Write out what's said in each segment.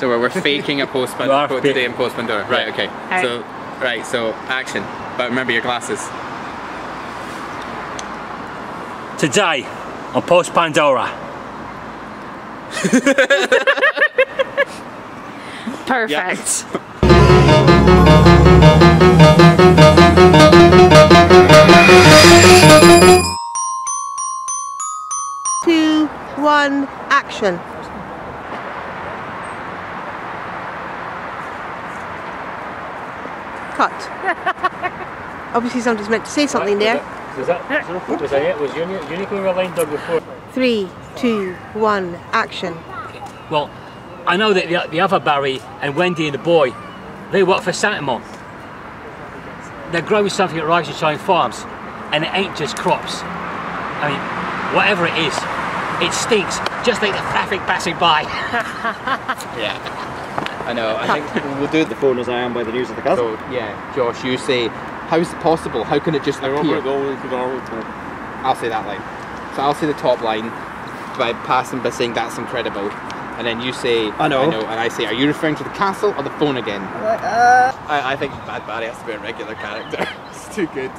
So we're, we're faking a postman You are quote today in Post Pandora. Right, okay. Alright. So, right, so action. But remember your glasses. Today, on Post Pandora, Perfect. two, one, action. Cut. Obviously somebody's meant to say something there. Was that, was that it? Was Uni- Unicorn were lined up before? Three, two, one, action. Well, I know that the, the other Barry and Wendy and the boy, they work for Santamon. They're growing something at Rise and Shine Farms, and it ain't just crops. I mean, whatever it is, it stinks, just like the traffic passing by. Yeah. I know. I think we'll do the phone as I am by the news of the castle. So, yeah, Josh, you say, how's it possible? How can it just appear? I'll say that line. So I'll say the top line by passing by saying that's incredible. And then you say, I know. I know, and I say, are you referring to the castle or the phone again? Uh. I, I think Bad Barry has to be a regular character. it's too good.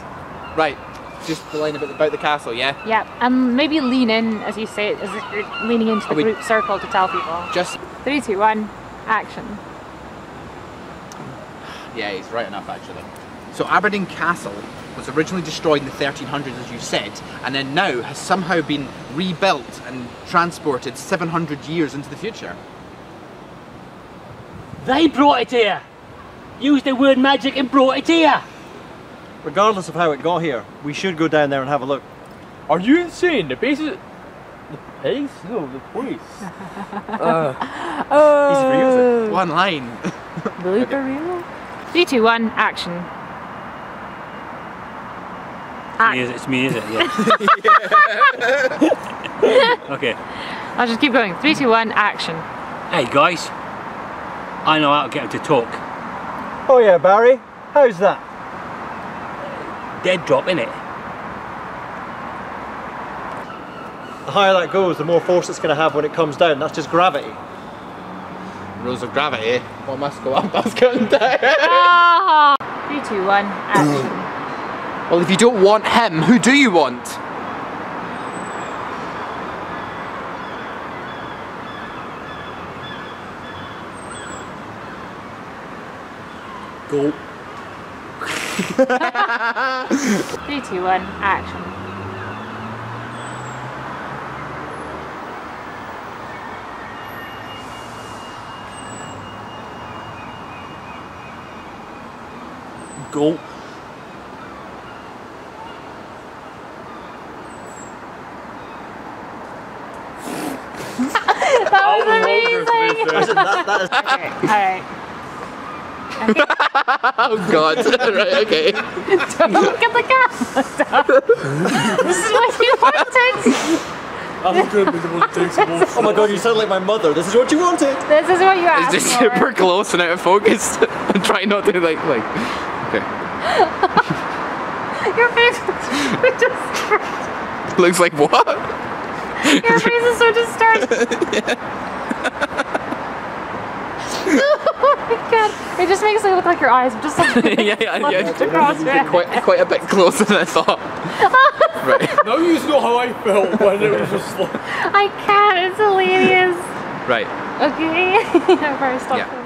Right, just the line about, about the castle, yeah? Yeah, and maybe lean in as you say it, as if you're leaning into the Are we- group circle to tell people. Just, Three, two, one, action. yeah, he's right enough actually. So Aberdeen Castle was originally destroyed in the 1300s, as you said, and then now has somehow been rebuilt and transported 700 years into the future. They brought it here! Used the word magic and brought it here! Regardless of how it got here, we should go down there and have a look. Are you insane? The base is. The pace? No, the place. Oh, uh, Easy for you, is it? Oh. One line. blooper reel. Three, two, one, action. Me, is it? It's me, is it? Yeah. okay. I'll just keep going. Three, two, one, action. Hey guys, I know how to get him to talk. Oh yeah, Barry. How's that? Dead drop, innit? The higher that goes, the more force it's going to have when it comes down. That's just gravity. Rules of gravity. What must go up must come down. Ah! Three, two, one, action. well, if you don't want him, who do you want? Go. Three, two, one, action. Go. That was amazing! that, that is Alright. Oh god. right, okay. Don't get the camera this is what you wanted. I'm gonna be the one takes the most. Oh my god, you sound like my mother. This is what you wanted. This is what you It's asked just for. super close and out of focus. I'm trying not to like like Okay. Your face is so distraught. Looks like what? Your face is so distraught. oh my god. It just makes it look like your eyes have just like yeah, yeah, yeah. across your head. Quite quite a bit closer than I thought. right. now you know how I felt when it was just like. I can't. It's hilarious. Right. Okay. I better stop Yeah.